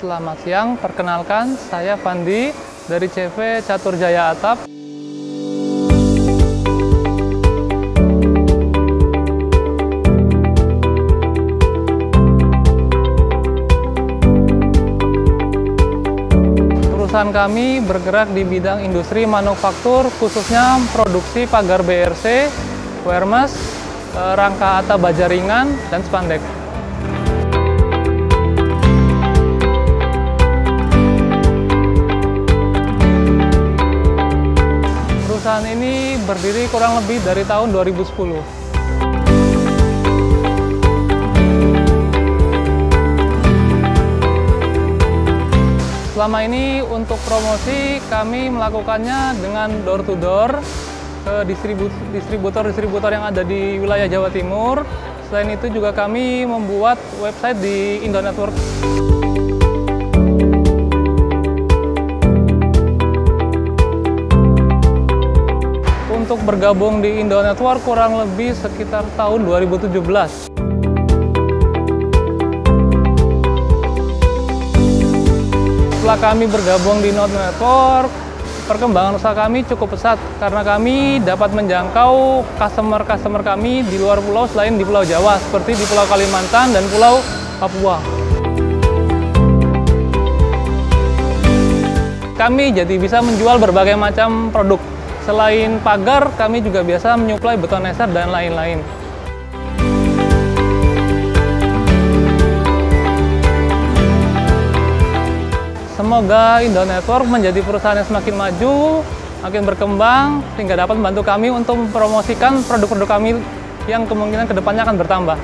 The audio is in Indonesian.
Selamat siang, perkenalkan saya Fandi dari CV Catur Jaya Atap. Perusahaan kami bergerak di bidang industri manufaktur, khususnya produksi pagar BRC, Wermes, eh, rangka atap baja ringan, dan spandek. Perusahaan ini berdiri kurang lebih dari tahun 2010. Selama ini untuk promosi kami melakukannya dengan door to door ke distributor-distributor yang ada di wilayah Jawa Timur. Selain itu juga kami membuat website di Indo Network. Untuk bergabung di Indo Network kurang lebih sekitar tahun 2017. Setelah kami bergabung di Node Network, perkembangan usaha kami cukup pesat karena kami dapat menjangkau customer-customer kami di luar pulau selain di Pulau Jawa, seperti di Pulau Kalimantan dan Pulau Papua. Kami jadi bisa menjual berbagai macam produk. Selain pagar, kami juga biasa menyuplai beton eser dan lain-lain. Semoga Indo Network menjadi perusahaan yang semakin maju, makin berkembang, sehingga dapat membantu kami untuk mempromosikan produk-produk kami yang kemungkinan ke depannya akan bertambah.